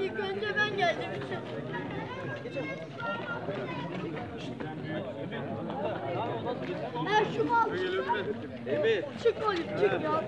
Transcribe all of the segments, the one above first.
İlk önce ben geldim. Ha şu mal. Emir. Çık oğlum çık ya.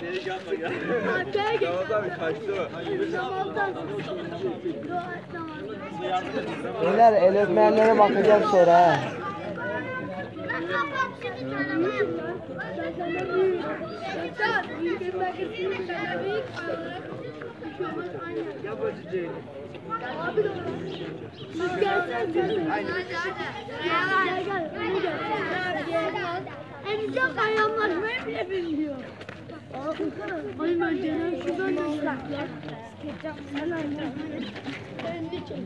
Geri yapma ya. Arkaya git. Yavuz abi kaçtı o. Zamandan. Beyler el öpmeyenlere bakacağım sonra ha. Çok ayağımlaşmayı bile bilmiyor. Ay ben Ceren şuradan gösterdiler. Sen. Ben de çek.